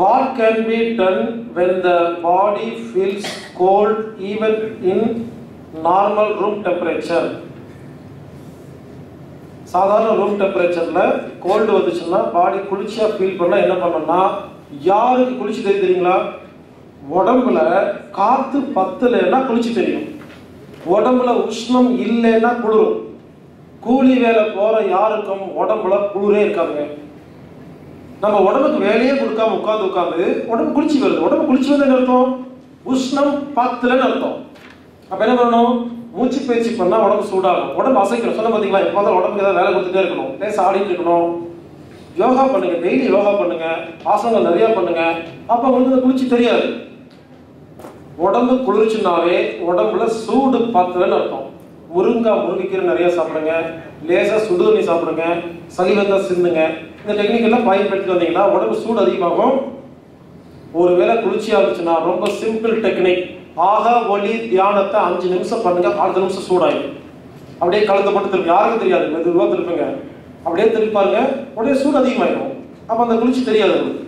What can be done when the body feels cold even in normal room temperature? சாதாரண room டெம்பரேச்சரில் cold வந்துச்சுன்னா body குளிர்ச்சியாக feel பண்ணால் என்ன பண்ணணும்னா யாருக்கு குளிச்சு தெரியும் தெரியுங்களா? உடம்புல காற்று பத்தலைன்னா குளிச்சு தெரியும். உடம்புல உஷ்ணம் இல்லைன்னா குளிரும். கூலி வேலை போகிற யாருக்கும் உடம்புல குளிரே இருக்காதுங்க. நம்ம உடம்புக்கு வேலையே கொடுக்காம உட்காந்து உட்காந்து உடம்பு குளிச்சு வருது. உடம்பு குளிச்சு வந்து என்ன அர்த்தம்? உஷ்ணம் பத்துலன்னு அர்த்தம். அப்ப என்ன பண்ணணும்? மூச்சு பயிற்சி பண்ணா உடம்பு சூடாகும். உடம்பு அசைக்கணும். சொன்ன பார்த்தீங்களா எப்போ தான் உடம்புக்கு ஏதாவது வேலை கொடுத்துட்டே இருக்கணும். லேசா ஆடிட்டு இருக்கணும். யோகா பண்ணுங்க. டெய்லி யோகா பண்ணுங்க. ஆசனங்கள் நிறைய பண்ணுங்க. அப்ப உங்களுக்கு குளிச்சு குளிர்ச்சி தெரியாது. உடம்பு குளிர்ச்சினாவே உடம்புல சூடு பத்துலன்னு அர்த்தம். முருங்காய் முருங்கைக்கீரை நிறைய சாப்பிடுங்க. லேசா சுடு தண்ணி சாப்பிடுங்க. சளி வந்தா சிந்துங்க. இந்த டெக்னிக் எல்லாம் பயன்படுத்தி வந்தீங்கன்னா உடம்பு சூடு அதிகமாகும். ஒருவேளை குளிர்ச்சியா இருந்துச்சுன்னா ரொம்ப சிம்பிள் டெக்னிக் ஆக ஒளி தியானத்தை அஞ்சு நிமிஷம் பண்ணுங்க. அடுத்த நிமிஷம் சூடாயிடும். அப்படியே கலந்து மட்டும் திருப்பி யாருக்கும் தெரியாது. மெதுவாக திருப்புங்க. அப்படியே திருப்பாருங்க உடனே சூடு அதிகமாயிடும். அப்போ அந்த குளிர்ச்சி தெரியாது உங்களுக்கு.